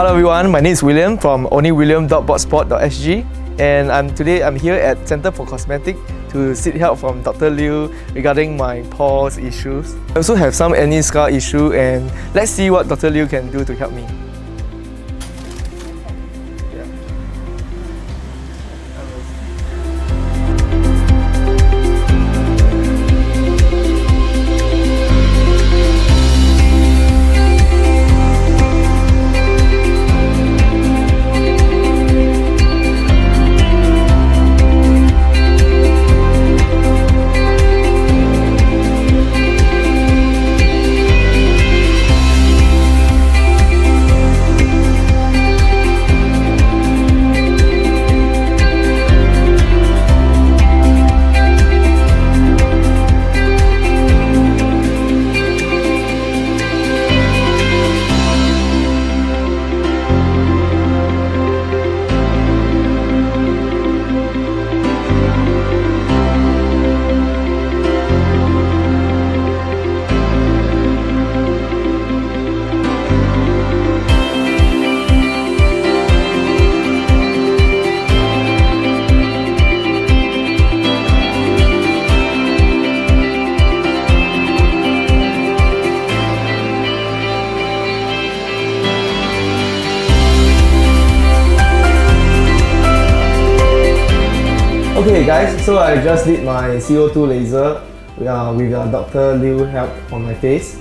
Hello everyone, my name is William from onlywilliam.blogspot.sg and I'm today I'm here at Center for Cosmetic to seek help from Dr. Liu regarding my pores issues. I also have some acne scar issue and let's see what Dr. Liu can do to help me. Okay guys, so I just did my CO2 laser uh, with uh, Dr. Liu help on my face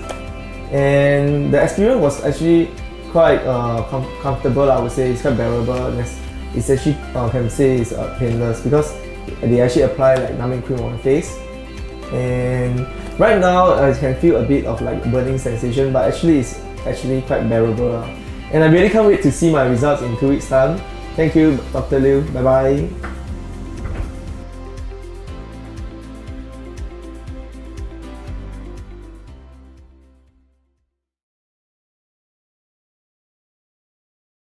and the experience was actually quite uh, com comfortable I would say, it's quite bearable it's, actually uh, can say it's uh, painless because they actually apply like numbing cream on my face and right now I can feel a bit of like burning sensation but actually it's actually quite bearable and I really can't wait to see my results in two weeks time. Thank you Dr. Liu, bye bye.